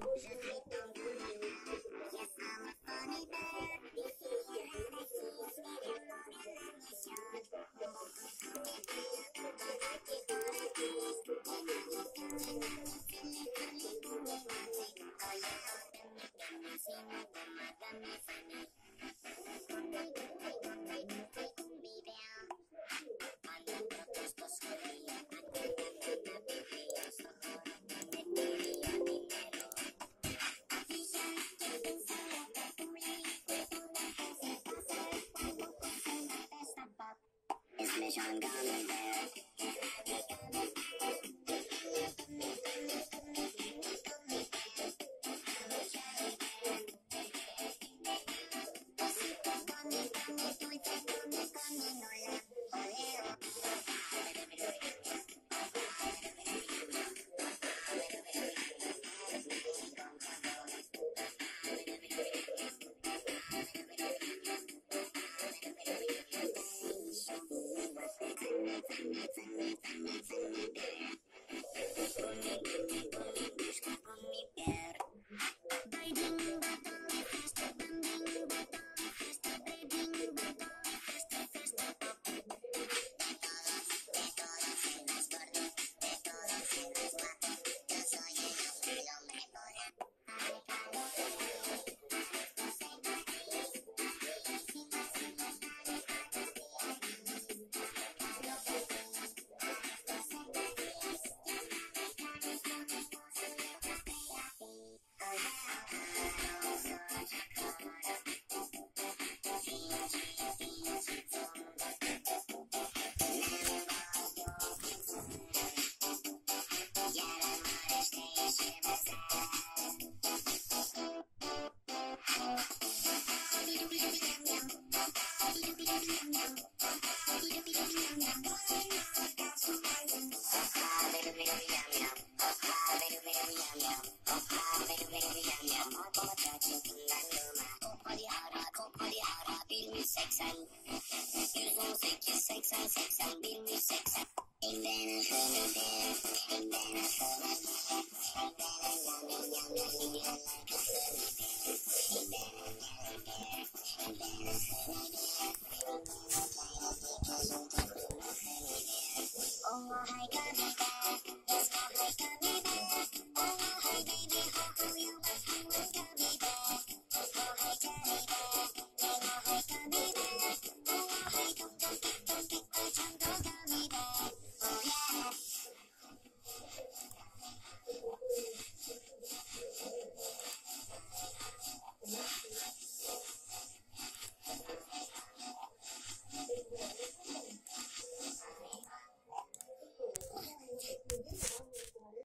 不是台。Mission Gummy Bear. seksen Yüz on sekiz seksen seksen bir yüz seksen Elden